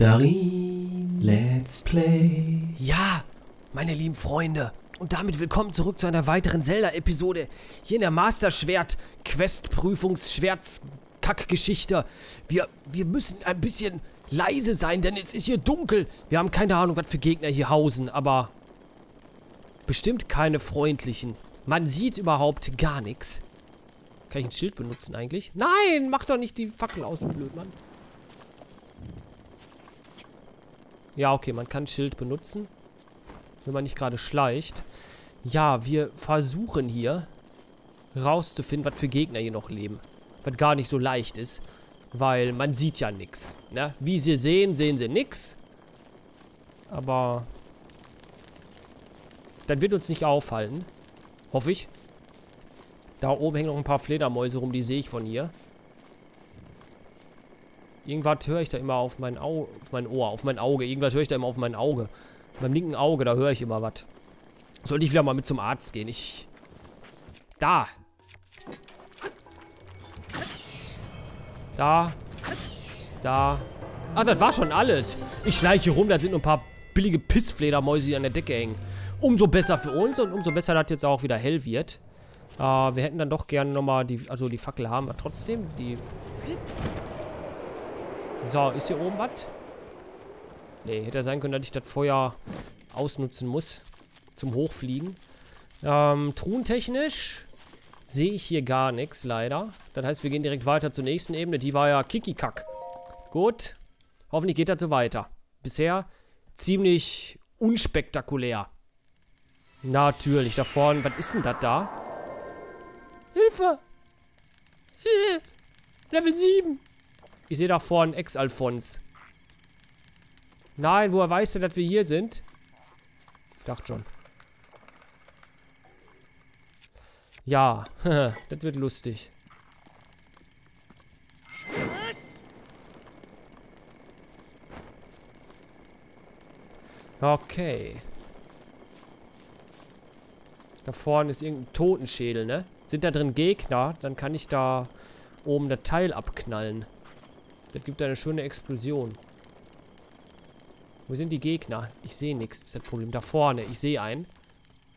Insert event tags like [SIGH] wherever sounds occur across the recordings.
Darin, let's play. Ja, meine lieben Freunde. Und damit willkommen zurück zu einer weiteren Zelda-Episode. Hier in der Master-Schwert-Quest-Prüfungs-Schwerts-Kack-Geschichte. Wir, wir müssen ein bisschen leise sein, denn es ist hier dunkel. Wir haben keine Ahnung, was für Gegner hier hausen, aber bestimmt keine freundlichen. Man sieht überhaupt gar nichts. Kann ich ein Schild benutzen eigentlich? Nein, mach doch nicht die Fackel aus, du Blödmann. Ja, okay, man kann Schild benutzen. Wenn man nicht gerade schleicht. Ja, wir versuchen hier rauszufinden, was für Gegner hier noch leben. Was gar nicht so leicht ist. Weil man sieht ja nichts. Ne? Wie sie sehen, sehen sie nichts. Aber das wird uns nicht aufhalten. Hoffe ich. Da oben hängen noch ein paar Fledermäuse rum, die sehe ich von hier. Irgendwas höre ich da immer auf mein, Au auf mein Ohr, auf mein Auge. Irgendwas höre ich da immer auf mein Auge. Beim linken Auge, da höre ich immer was. Sollte ich wieder mal mit zum Arzt gehen. Ich... Da. Da. Da. Ah, das war schon alles. Ich schleiche rum, da sind nur ein paar billige Pissfledermäuse, die an der Decke hängen. Umso besser für uns und umso besser, dass jetzt auch wieder hell wird. Äh, wir hätten dann doch gerne nochmal die, also die Fackel haben wir trotzdem. Die so, ist hier oben was? Ne, hätte sein können, dass ich das Feuer ausnutzen muss. Zum Hochfliegen. Ähm, truhentechnisch sehe ich hier gar nichts, leider. Das heißt, wir gehen direkt weiter zur nächsten Ebene. Die war ja Kikikack. Gut. Hoffentlich geht das so weiter. Bisher ziemlich unspektakulär. Natürlich, da vorne. Was ist denn das da? Hilfe! Level 7! Ich sehe da vorne Ex-Alphons. Nein, woher weißt du, dass wir hier sind? Ich dachte schon. Ja, [LAUGHS] das wird lustig. Okay. Da vorne ist irgendein Totenschädel, ne? Sind da drin Gegner? Dann kann ich da oben das Teil abknallen. Das gibt eine schöne Explosion. Wo sind die Gegner? Ich sehe nichts. Ist das Problem. Da vorne. Ich sehe einen.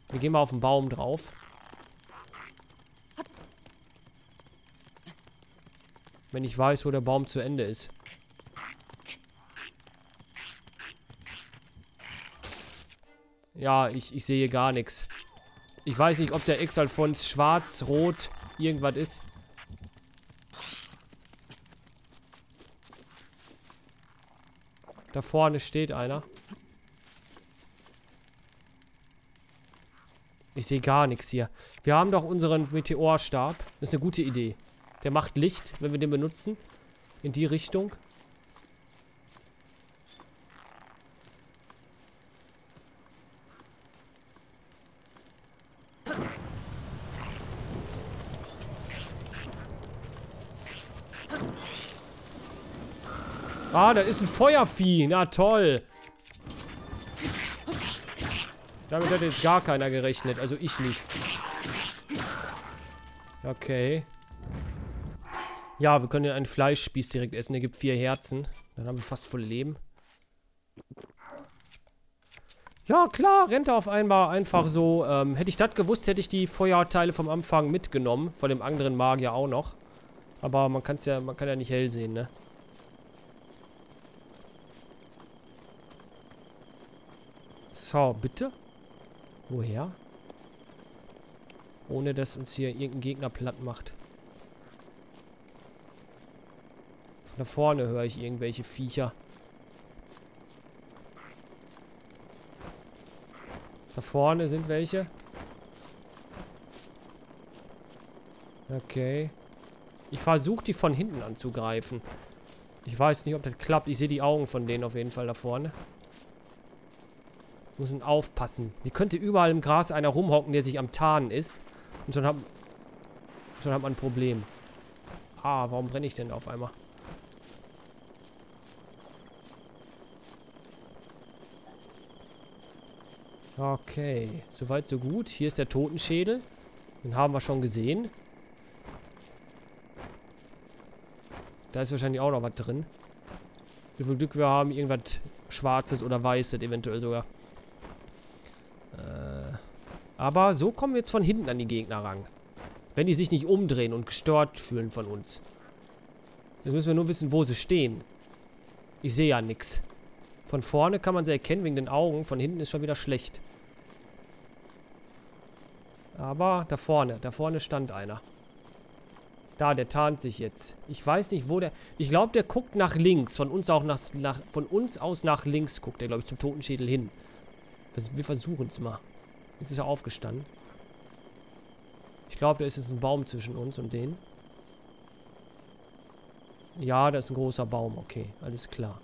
Wir gehen mal auf den Baum drauf. Wenn ich weiß, wo der Baum zu Ende ist. Ja, ich, ich sehe gar nichts. Ich weiß nicht, ob der Exalfons schwarz, rot, irgendwas ist. Da vorne steht einer. Ich sehe gar nichts hier. Wir haben doch unseren Meteorstab. Das ist eine gute Idee. Der macht Licht, wenn wir den benutzen. In die Richtung. Ah, da ist ein Feuervieh. Na toll. Damit hat jetzt gar keiner gerechnet. Also ich nicht. Okay. Ja, wir können einen Fleischspieß direkt essen. Der gibt vier Herzen. Dann haben wir fast voll Leben. Ja, klar, rennt er auf einmal einfach so. Ähm, hätte ich das gewusst, hätte ich die Feuerteile vom Anfang mitgenommen. Von dem anderen Magier auch noch. Aber man kann es ja, man kann ja nicht hell sehen, ne? So, bitte? Woher? Ohne, dass uns hier irgendein Gegner platt macht. Von da vorne höre ich irgendwelche Viecher. Da vorne sind welche. Okay. Ich versuche die von hinten anzugreifen. Ich weiß nicht, ob das klappt. Ich sehe die Augen von denen auf jeden Fall da vorne. Müssen aufpassen. Die könnte überall im Gras einer rumhocken, der sich am Tarnen ist. Und schon hat, schon hat man ein Problem. Ah, warum brenne ich denn auf einmal? Okay, soweit so gut. Hier ist der Totenschädel. Den haben wir schon gesehen. Da ist wahrscheinlich auch noch was drin. So viel Glück wir haben, irgendwas Schwarzes oder Weißes eventuell sogar. Aber so kommen wir jetzt von hinten an die Gegner ran. Wenn die sich nicht umdrehen und gestört fühlen von uns. Jetzt müssen wir nur wissen, wo sie stehen. Ich sehe ja nichts. Von vorne kann man sie erkennen wegen den Augen. Von hinten ist schon wieder schlecht. Aber da vorne, da vorne stand einer. Da, der tarnt sich jetzt. Ich weiß nicht, wo der... Ich glaube, der guckt nach links. Von uns, auch nach, nach, von uns aus nach links guckt er, glaube ich, zum Totenschädel hin. Wir versuchen es mal. Jetzt ist er aufgestanden. Ich glaube, da ist jetzt ein Baum zwischen uns und denen. Ja, da ist ein großer Baum. Okay, alles klar.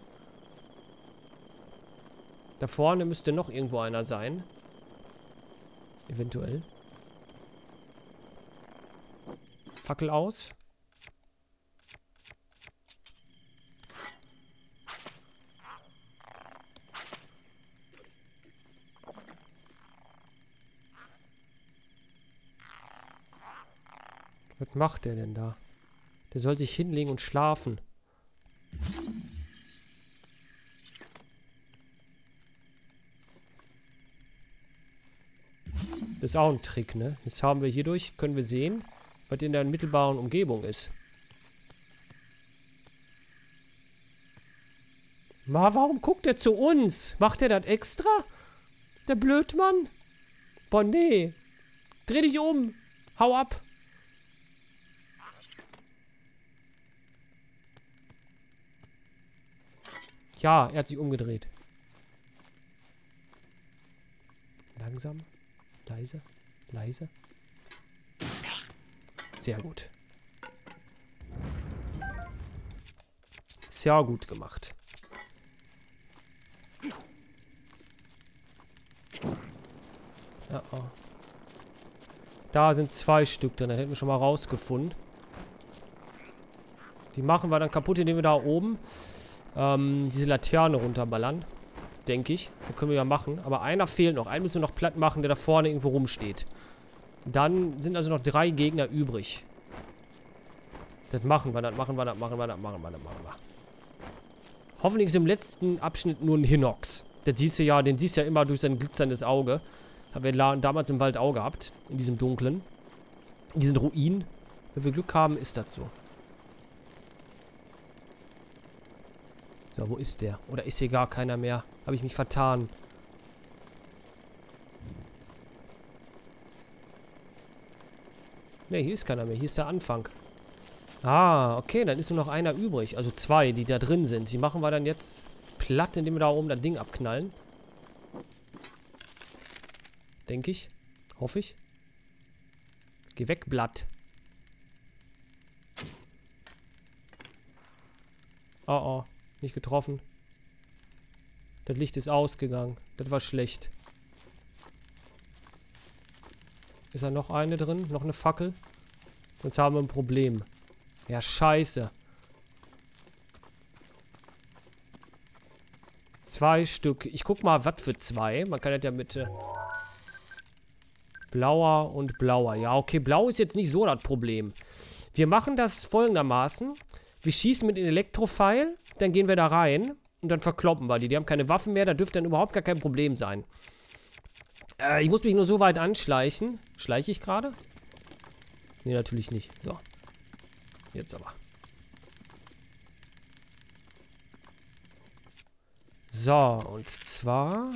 Da vorne müsste noch irgendwo einer sein. Eventuell. Fackel aus. Was macht der denn da? Der soll sich hinlegen und schlafen. Das ist auch ein Trick, ne? Jetzt haben wir hierdurch, können wir sehen, was in der mittelbaren Umgebung ist. Ma, warum guckt er zu uns? Macht er das extra? Der Blödmann? Boah, nee. Dreh dich um. Hau ab. Ja, er hat sich umgedreht. Langsam. Leise. Leise. Sehr gut. Sehr gut gemacht. Ja, oh. Da sind zwei Stück drin. Das hätten wir schon mal rausgefunden. Die machen wir dann kaputt, indem wir da oben ähm, diese Laterne runterballern. Denke ich. Das können wir ja machen. Aber einer fehlt noch. Einen müssen wir noch platt machen, der da vorne irgendwo rumsteht. Dann sind also noch drei Gegner übrig. Das machen wir, das machen wir, das machen wir, das machen wir, das machen wir. Hoffentlich ist im letzten Abschnitt nur ein Hinox. Das siehst du ja, den siehst du ja immer durch sein glitzerndes Auge. Haben wir damals im Wald auch gehabt. In diesem dunklen. In diesen Ruinen. Wenn wir Glück haben, ist das so. So, wo ist der? Oder ist hier gar keiner mehr? Habe ich mich vertan? Ne, hier ist keiner mehr. Hier ist der Anfang. Ah, okay, dann ist nur noch einer übrig. Also zwei, die da drin sind. Die machen wir dann jetzt platt, indem wir da oben das Ding abknallen. Denke ich. Hoffe ich. Geh weg, Blatt. Oh, oh. Nicht getroffen. Das Licht ist ausgegangen. Das war schlecht. Ist da noch eine drin? Noch eine Fackel? Sonst haben wir ein Problem. Ja, scheiße. Zwei Stück. Ich guck mal, was für zwei. Man kann das ja mit... Äh blauer und blauer. Ja, okay, blau ist jetzt nicht so das Problem. Wir machen das folgendermaßen. Wir schießen mit dem Elektropfeil, dann gehen wir da rein und dann verkloppen wir die. Die haben keine Waffen mehr, da dürfte dann überhaupt gar kein Problem sein. Äh, ich muss mich nur so weit anschleichen. Schleiche ich gerade? Nee, natürlich nicht. So. Jetzt aber. So, und zwar...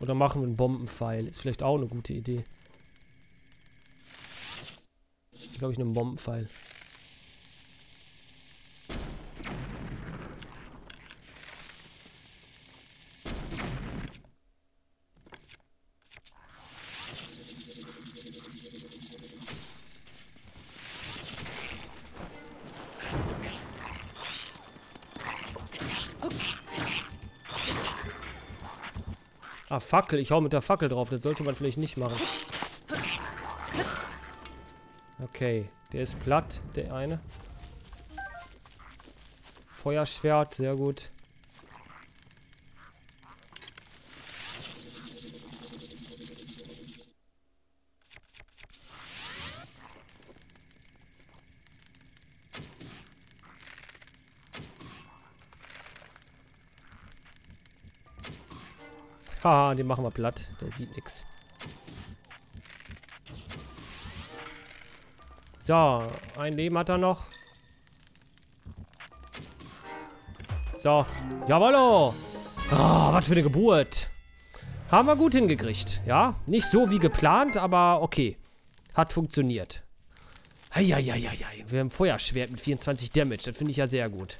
Oder machen wir einen Bombenpfeil. Ist vielleicht auch eine gute Idee. Glaube ich, einen Bombenpfeil. Ah, Fackel. Ich hau mit der Fackel drauf. Das sollte man vielleicht nicht machen. Okay, der ist platt, der eine. Feuerschwert, sehr gut. Haha, den machen wir platt. Der sieht nix. So, ein Leben hat er noch. So, jawollo. Oh, was für eine Geburt. Haben wir gut hingekriegt, ja? Nicht so wie geplant, aber okay. Hat funktioniert. Eieieiei. Wir haben Feuerschwert mit 24 Damage. Das finde ich ja sehr gut.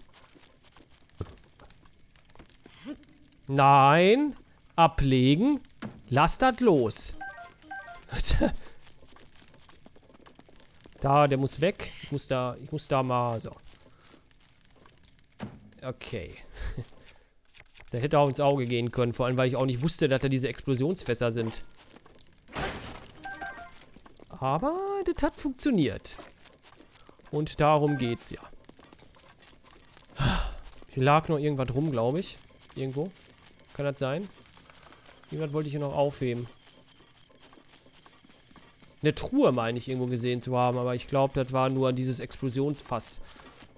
Nein. Ablegen. Lass das los. [LAUGHS] da, der muss weg. Ich muss da, ich muss da mal, so. Okay. [LAUGHS] Der hätte auch ins Auge gehen können. Vor allem, weil ich auch nicht wusste, dass da diese Explosionsfässer sind. Aber das hat funktioniert. Und darum geht's ja. [SIGHS] Hier lag noch irgendwas rum, glaube ich. Irgendwo. Kann das sein? Irgendwas wollte ich hier noch aufheben. Eine Truhe meine ich irgendwo gesehen zu haben, aber ich glaube, das war nur dieses Explosionsfass.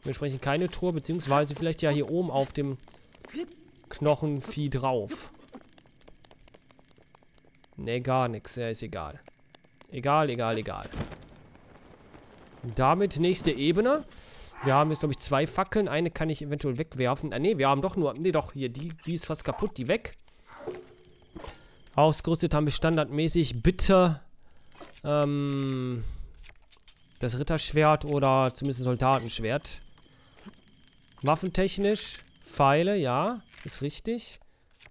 Dementsprechend keine Truhe, beziehungsweise vielleicht ja hier oben auf dem Knochenvieh drauf. Ne, gar nichts. Ja, ist egal. Egal, egal, egal. damit nächste Ebene. Wir haben jetzt, glaube ich, zwei Fackeln. Eine kann ich eventuell wegwerfen. Ah, ne, wir haben doch nur... Ne, doch, hier, die, die ist fast kaputt. Die weg. Ausgerüstet haben wir standardmäßig bitte ähm, das Ritterschwert oder zumindest ein Soldatenschwert. Waffentechnisch Pfeile, ja. Ist richtig.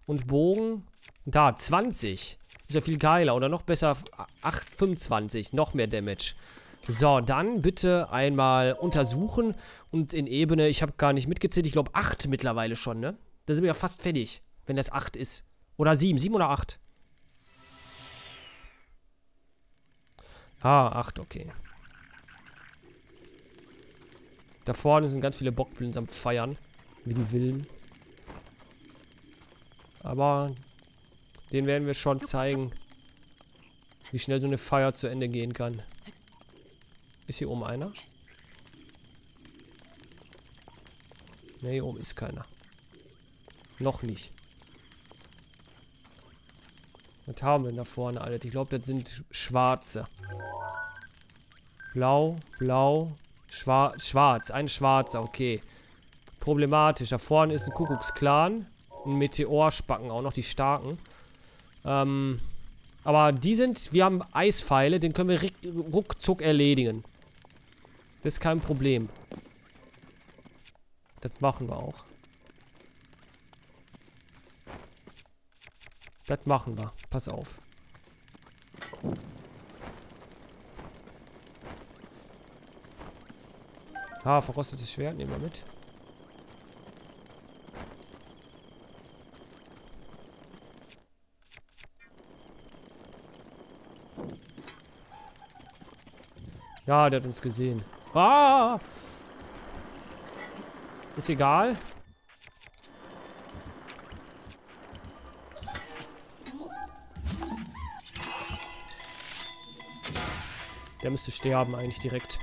Und Bogen. Da, 20. Ist ja viel geiler. Oder noch besser, 8, 25. Noch mehr Damage. So, dann bitte einmal untersuchen. Und in Ebene, ich habe gar nicht mitgezählt, ich glaube 8 mittlerweile schon, ne? Da sind wir ja fast fertig, wenn das 8 ist. Oder 7, 7 oder 8. Ah, 8, okay. Da vorne sind ganz viele Bockblins am Feiern. Wie die Willen. Aber den werden wir schon zeigen, wie schnell so eine Feier zu Ende gehen kann. Ist hier oben einer? Ne, hier oben ist keiner. Noch nicht. Was haben wir denn da vorne, Alter? Ich glaube, das sind schwarze. Blau, blau, schwarz, schwarz. Ein schwarzer, okay. Problematisch. Da vorne ist ein Kuckucksklan ein Meteorspacken, auch noch die starken. Ähm, aber die sind, wir haben Eispfeile, den können wir ruckzuck erledigen. Das ist kein Problem. Das machen wir auch. Das machen wir. Pass auf. Ah, verrostetes Schwert nehmen wir mit. Ja, der hat uns gesehen. Ah! Ist egal. Der müsste sterben eigentlich direkt.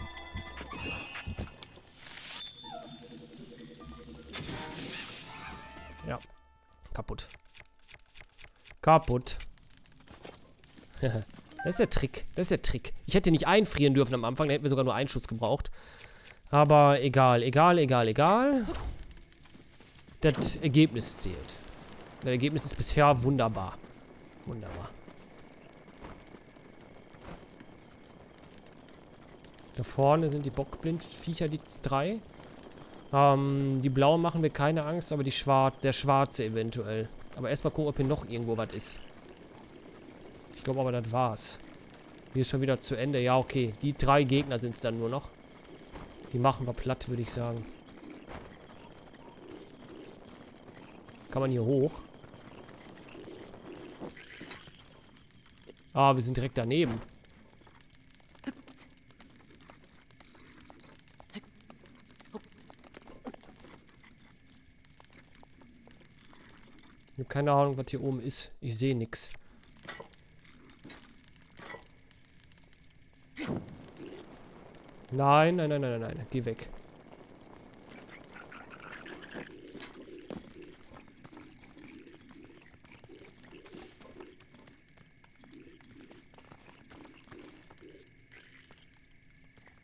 Kaputt. [LAUGHS] Das ist der Trick. Das ist der Trick. Ich hätte nicht einfrieren dürfen am Anfang. Da hätten wir sogar nur einen Schuss gebraucht. Aber egal, egal, egal, egal. Das Ergebnis zählt. Das Ergebnis ist bisher wunderbar. Wunderbar. Da vorne sind die Bockblindviecher, die drei. Ähm, die blauen machen mir keine Angst, aber die Schwar der schwarze eventuell. Aber erstmal gucken, ob hier noch irgendwo was ist glaube aber, das war's. Hier ist schon wieder zu Ende. Ja, okay. Die drei Gegner sind es dann nur noch. Die machen wir platt, würde ich sagen. Kann man hier hoch? Ah, wir sind direkt daneben. keine Ahnung, was hier oben ist. Ich sehe nichts. Nein, nein, nein, nein, nein, Geh weg.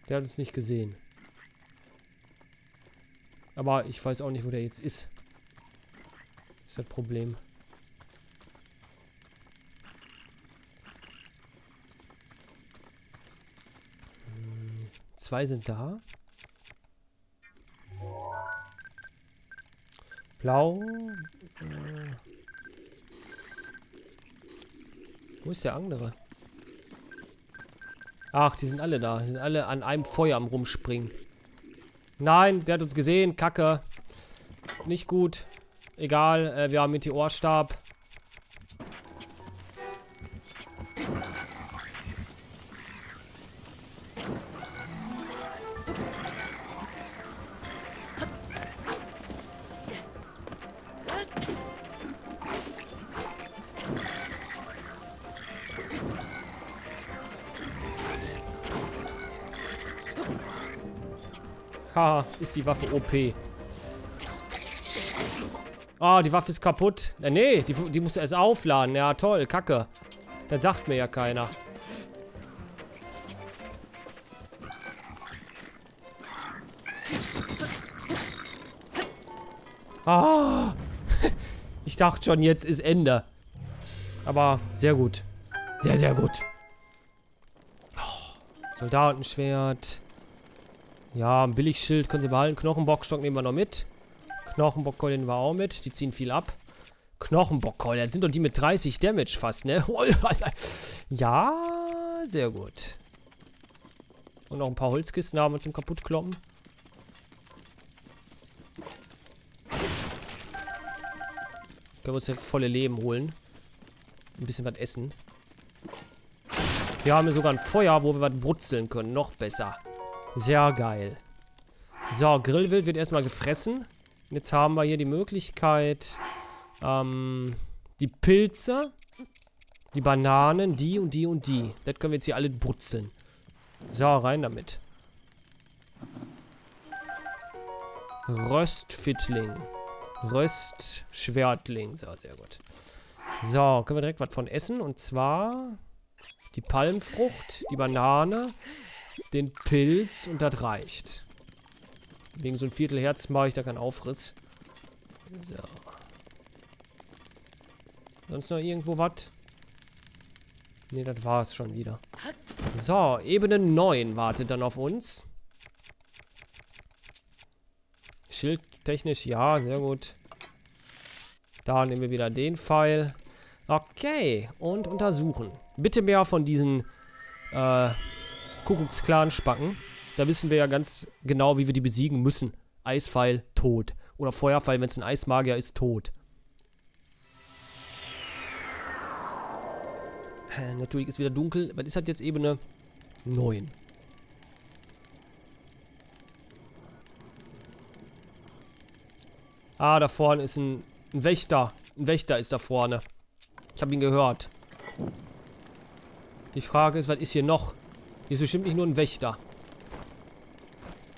Der hat uns nicht gesehen. Aber ich weiß auch nicht, wo der jetzt ist ist das Problem. Hm, zwei sind da. Blau. Äh. Wo ist der andere? Ach, die sind alle da. Die sind alle an einem Feuer am rumspringen. Nein, der hat uns gesehen. Kacke. Nicht gut. Egal, äh, wir haben Meteorstab. Haha, ist die Waffe OP. Ah, oh, die Waffe ist kaputt. Äh, nee, die, die musst du erst aufladen. Ja, toll, kacke. Das sagt mir ja keiner. Ah, [LAUGHS] ich dachte schon, jetzt ist Ende. Aber sehr gut. Sehr, sehr gut. Oh, Soldatenschwert. Ja, ein Billigschild können sie behalten. Knochenbockstock nehmen wir noch mit. Knochenbockkeule nehmen wir auch mit. Die ziehen viel ab. Knochenbockkeule, das sind doch die mit 30 Damage fast, ne? [LAUGHS] ja, sehr gut. Und noch ein paar Holzkisten haben wir zum Kaputtkloppen. Können wir uns jetzt volle Leben holen. Ein bisschen was essen. Wir haben hier sogar ein Feuer, wo wir was brutzeln können. Noch besser. Sehr geil. So, Grillwild wird erstmal gefressen. Jetzt haben wir hier die Möglichkeit, ähm, die Pilze, die Bananen, die und die und die. Das können wir jetzt hier alle brutzeln. So, rein damit. Röstfittling. Röstschwertling. So, sehr gut. So, können wir direkt was von essen. Und zwar die Palmfrucht, die Banane, den Pilz und das reicht. Wegen so ein Viertelherz mache ich da keinen Aufriss. So. Sonst noch irgendwo was? Ne, das war es schon wieder. So, Ebene 9 wartet dann auf uns. Schildtechnisch, ja, sehr gut. Da nehmen wir wieder den Pfeil. Okay, und untersuchen. Bitte mehr von diesen äh, Kuckucksklan-Spacken. Da wissen wir ja ganz genau, wie wir die besiegen müssen. Eispfeil, tot. Oder Feuerpfeil, wenn es ein Eismagier ist, tot. Äh, natürlich ist wieder dunkel. Was ist halt jetzt Ebene 9? Ah, da vorne ist ein, ein Wächter. Ein Wächter ist da vorne. Ich habe ihn gehört. Die Frage ist, was ist hier noch? Hier ist bestimmt nicht nur ein Wächter.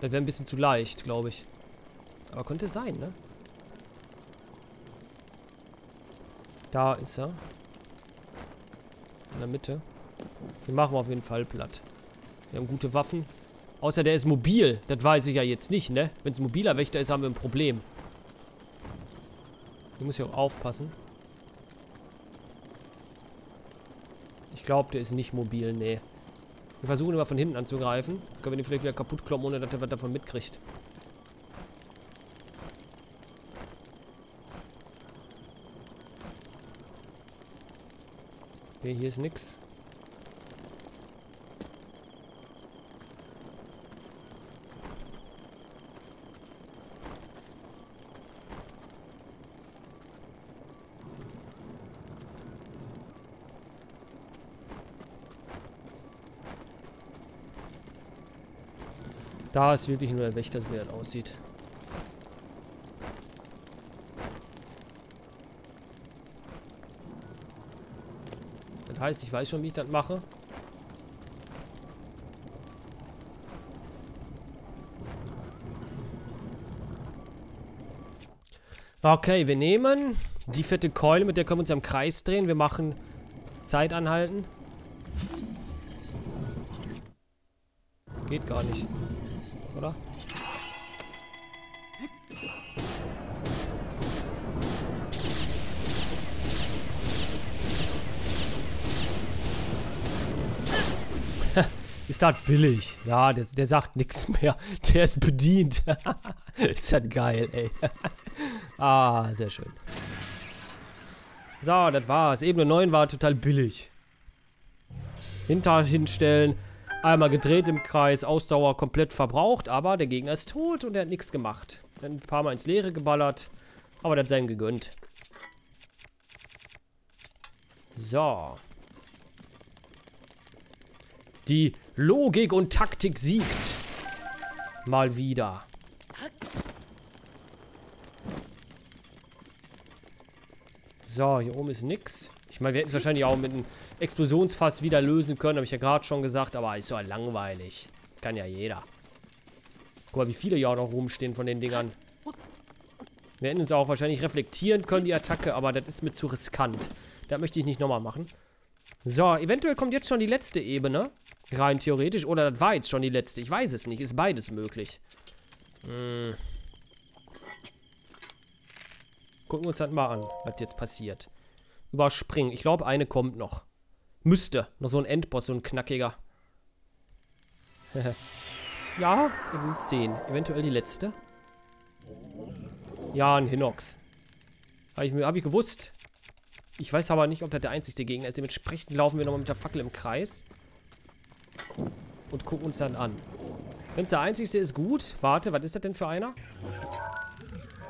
Das wäre ein bisschen zu leicht, glaube ich. Aber könnte sein, ne? Da ist er. In der Mitte. Den machen wir auf jeden Fall platt. Wir haben gute Waffen. Außer der ist mobil. Das weiß ich ja jetzt nicht, ne? Wenn es mobiler Wächter ist, haben wir ein Problem. Hier muss ich auch aufpassen. Ich glaube, der ist nicht mobil, ne. Wir versuchen immer von hinten anzugreifen. Können wir den vielleicht wieder kaputt kloppen, ohne dass er was davon mitkriegt. Okay, hier ist nix. Da ist wirklich nur der Wächter, wie das aussieht. Das heißt, ich weiß schon, wie ich das mache. Okay, wir nehmen die fette Keule, mit der können wir uns am Kreis drehen. Wir machen Zeit anhalten. Geht gar nicht. Ist das billig. Ja, der, der sagt nichts mehr. [LAUGHS] Der ist bedient. [LAUGHS] ist das geil, ey. [LAUGHS] ah, sehr schön. So, das war's. Ebene 9 war total billig. Hinter hinstellen. Einmal gedreht im Kreis. Ausdauer komplett verbraucht. Aber der Gegner ist tot und er hat nichts gemacht. Dann ein paar Mal ins Leere geballert. Aber das sei ihm gegönnt. So. Die Logik und Taktik siegt. Mal wieder. So, hier oben ist nix. Ich meine, wir hätten es wahrscheinlich auch mit einem Explosionsfass wieder lösen können, habe ich ja gerade schon gesagt, aber ist so langweilig. Kann ja jeder. Guck mal, wie viele ja auch noch rumstehen von den Dingern. Wir hätten uns auch wahrscheinlich reflektieren können, die Attacke, aber das ist mir zu riskant. Das möchte ich nicht nochmal machen. So, eventuell kommt jetzt schon die letzte Ebene. Rein theoretisch. Oder das war jetzt schon die letzte. Ich weiß es nicht. Ist beides möglich. Hm. Gucken wir uns das mal an, was jetzt passiert. Überspringen. Ich glaube, eine kommt noch. Müsste. Noch so ein Endboss, so ein knackiger. [LAUGHS] ja, eben 10. Eventuell die letzte. Ja, ein Hinox. Habe ich, hab ich gewusst. Ich weiß aber nicht, ob das der einzige Gegner ist. Dementsprechend laufen wir nochmal mit der Fackel im Kreis. Und gucken uns dann an. Wenn es der einzige ist, gut. Warte, was ist das denn für einer?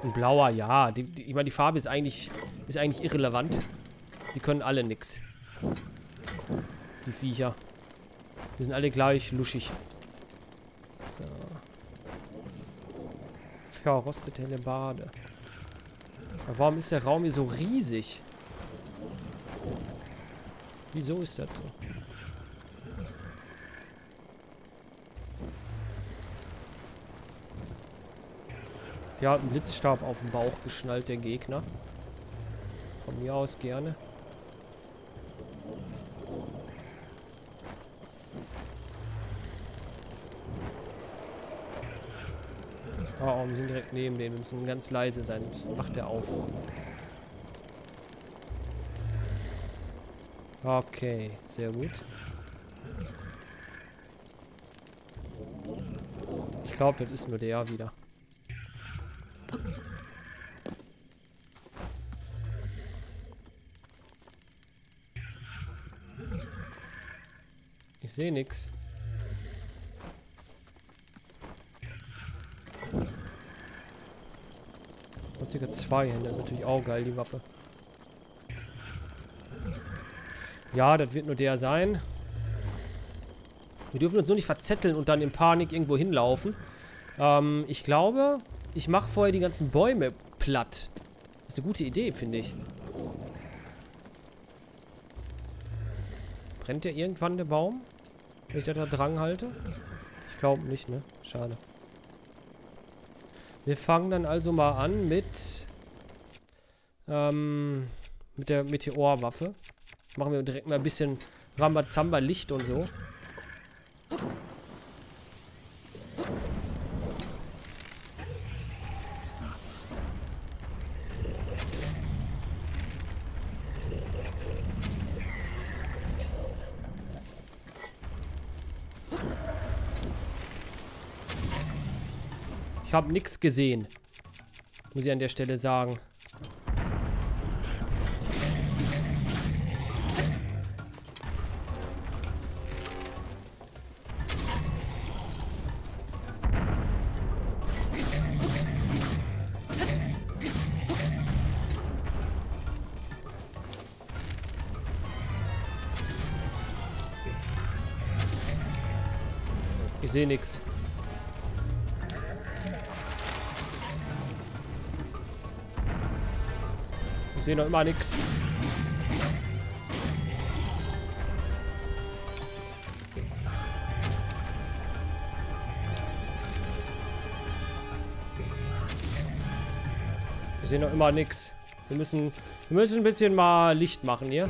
Ein blauer, ja. Die, die, ich meine, die Farbe ist eigentlich, ist eigentlich irrelevant. Die können alle nix. Die Viecher. Die sind alle gleich luschig. So. Verrostete Bade. warum ist der Raum hier so riesig? Wieso ist das so? Der hat einen Blitzstab auf den Bauch geschnallt, der Gegner. Von mir aus gerne. Oh, wir sind direkt neben dem. Wir müssen ganz leise sein, sonst wacht er auf. Okay, sehr gut. Ich glaube, das ist nur der wieder. Sehe nichts. Lustiger zwei Hände ist natürlich auch geil, die Waffe. Ja, das wird nur der sein. Wir dürfen uns nur nicht verzetteln und dann in Panik irgendwo hinlaufen. Ähm, ich glaube, ich mache vorher die ganzen Bäume platt. Das ist eine gute Idee, finde ich. Brennt der irgendwann der Baum? Wenn ich da dran halte? Ich glaube nicht, ne? Schade. Wir fangen dann also mal an mit ähm, mit der Meteorwaffe. Machen wir direkt mal ein bisschen Rambazamba Licht und so. Habe nichts gesehen. Muss ich an der Stelle sagen. Ich sehe nichts. Ich sehe noch immer nichts. Wir sehen noch immer nichts. Wir müssen, wir müssen ein bisschen mal Licht machen hier.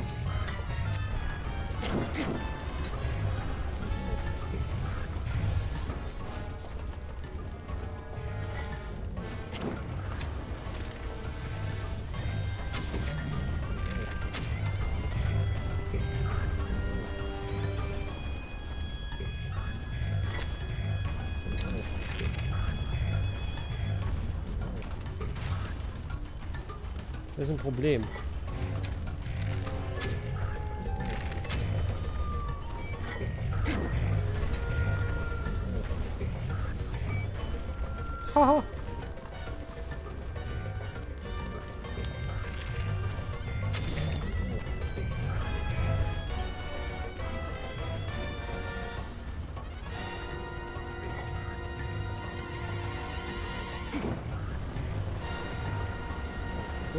Das ist ein Problem.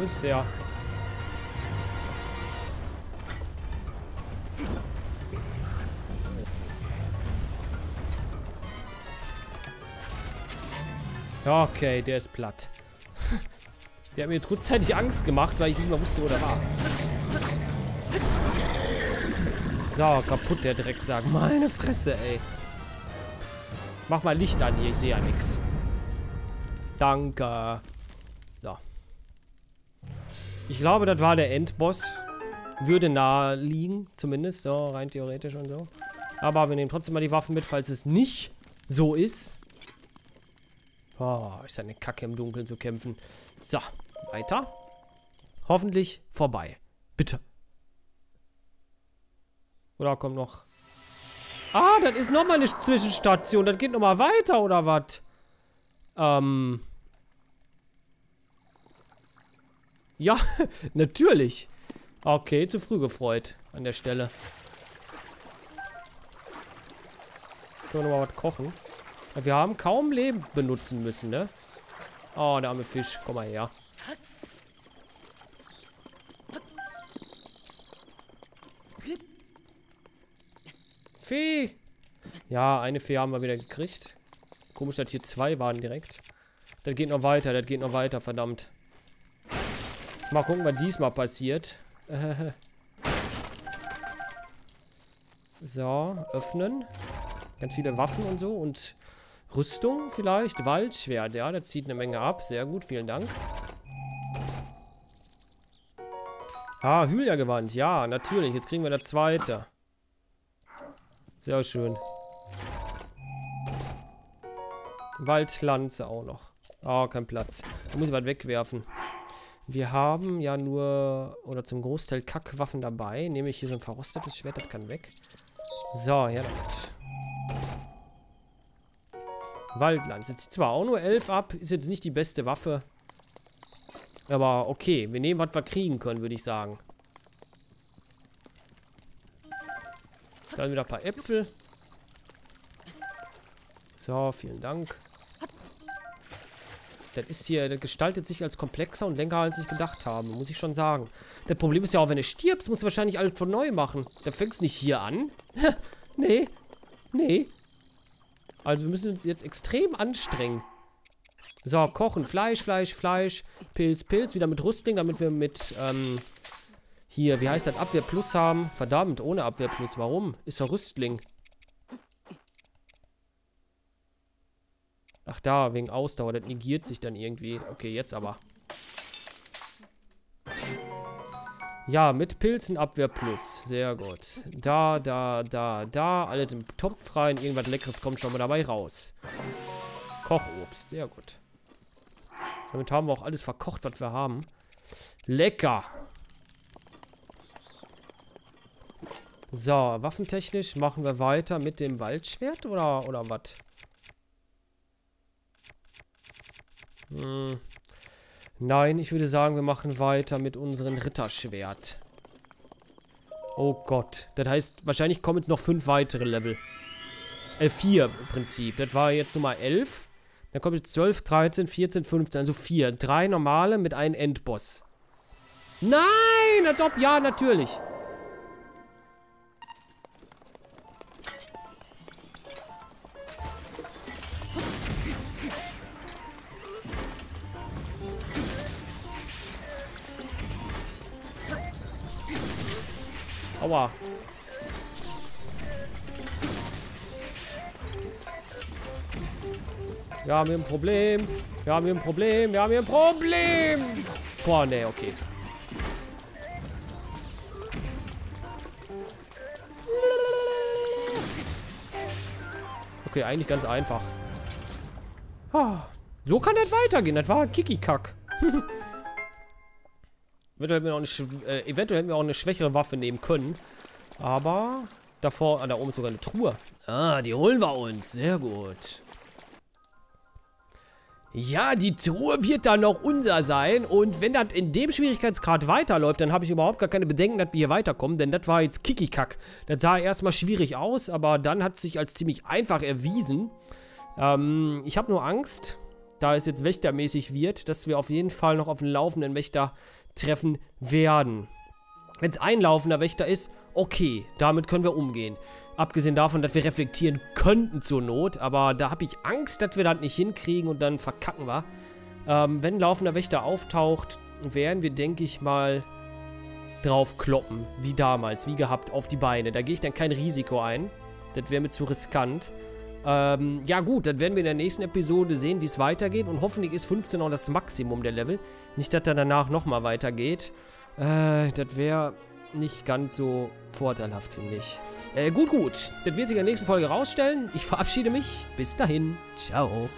Ist der? Okay, der ist platt. [LAUGHS] Der hat mir jetzt kurzzeitig Angst gemacht, weil ich nicht mehr wusste, wo der war. So, kaputt der Drecksack. Meine Fresse, ey. Mach mal Licht an hier, ich sehe ja nichts. Danke. Ich glaube, das war der Endboss. Würde nahe liegen, zumindest, so rein theoretisch und so. Aber wir nehmen trotzdem mal die Waffen mit, falls es nicht so ist. Oh, ist eine Kacke im Dunkeln zu kämpfen. So, weiter. Hoffentlich vorbei. Bitte. Oder kommt noch... Ah, das ist nochmal eine Zwischenstation. Das geht nochmal weiter, oder was? Ähm... Ja, [LAUGHS] natürlich. Okay, zu früh gefreut an der Stelle. Können wir nochmal was kochen? Wir haben kaum Leben benutzen müssen, ne? Oh, der arme Fisch. Komm mal her. Fee. Ja, eine Fee haben wir wieder gekriegt. Komisch, dass hier zwei waren direkt. Das geht noch weiter, das geht noch weiter, verdammt. Mal gucken, was diesmal passiert. [LAUGHS] so, öffnen. Ganz viele Waffen und so und Rüstung vielleicht. Waldschwert, ja, das zieht eine Menge ab. Sehr gut, vielen Dank. Ah, Hylia-Gewand. Ja, natürlich. Jetzt kriegen wir das zweite. Sehr schön. Waldlanze auch noch. Oh, kein Platz. Da muss ich was wegwerfen. Wir haben ja nur, oder zum Großteil Kackwaffen dabei. Nehme ich hier so ein verrostetes Schwert, das kann weg. So, her damit. Waldlanze. Zieht zwar auch nur 11 ab, ist jetzt nicht die beste Waffe. Aber okay, wir nehmen, was wir kriegen können, würde ich sagen. Dann wieder ein paar Äpfel. So, vielen Dank. Das ist hier, das gestaltet sich als komplexer und länger, als ich gedacht habe, muss ich schon sagen. Das Problem ist ja auch, wenn du stirbst, musst du wahrscheinlich alles von neu machen. Da fängst nicht hier an. [LAUGHS] nee. Nee. Also wir müssen uns jetzt extrem anstrengen. So, kochen. Fleisch, Fleisch, Fleisch. Pilz, Pilz. Wieder mit Rüstling, damit wir mit, ähm, hier, wie heißt das, Abwehr Plus haben. Verdammt, ohne Abwehr Plus. Warum? Ist doch Rüstling. Ach da, wegen Ausdauer. Das negiert sich dann irgendwie. Okay, jetzt aber. Ja, mit Pilzen Abwehr Plus. Sehr gut. Da, da, da, da. Alles im Topf rein. Irgendwas Leckeres kommt schon mal dabei raus. Kochobst. Sehr gut. Damit haben wir auch alles verkocht, was wir haben. Lecker. So, waffentechnisch machen wir weiter mit dem Waldschwert oder, oder was? Hm. Nein, ich würde sagen, wir machen weiter mit unserem Ritterschwert. Oh Gott. Das heißt, wahrscheinlich kommen jetzt noch fünf weitere Level. Äh, vier im Prinzip. Das war jetzt Nummer 11. Dann kommt jetzt 12, 13, 14, 15. Also vier. Drei normale mit einem Endboss. Nein! Als ob, ja, natürlich. Haben hier ein Problem. Wir haben hier ein Problem. Wir haben hier ein Problem. Boah, ne, okay. Okay, eigentlich ganz einfach. So kann das weitergehen. Das war Kiki-Kack. [LAUGHS] Eventuell hätten, äh, eventuell hätten wir auch eine schwächere Waffe nehmen können. Aber davor, ah, da oben ist sogar eine Truhe. Ah, die holen wir uns. Sehr gut. Ja, die Truhe wird dann noch unser sein. Und wenn das in dem Schwierigkeitsgrad weiterläuft, dann habe ich überhaupt gar keine Bedenken, dass wir hier weiterkommen. Denn das war jetzt Kikikack. Das sah erstmal schwierig aus, aber dann hat es sich als ziemlich einfach erwiesen. Ähm, ich habe nur Angst, da es jetzt wächtermäßig wird, dass wir auf jeden Fall noch auf einen laufenden Wächter treffen werden. Wenn es ein laufender Wächter ist, okay, damit können wir umgehen. Abgesehen davon, dass wir reflektieren könnten zur Not, aber da habe ich Angst, dass wir das nicht hinkriegen und dann verkacken wir. Ähm, wenn ein laufender Wächter auftaucht, werden wir, denke ich mal, drauf kloppen, wie damals, wie gehabt, auf die Beine. Da gehe ich dann kein Risiko ein. Das wäre mir zu riskant. Ähm, ja gut, dann werden wir in der nächsten Episode sehen, wie es weitergeht. Und hoffentlich ist 15 auch das Maximum der Level. Nicht, dass er danach nochmal weitergeht. Äh, das wäre nicht ganz so vorteilhaft, finde ich. Äh, gut, gut. Das wird sich in der nächsten Folge rausstellen. Ich verabschiede mich. Bis dahin. Ciao.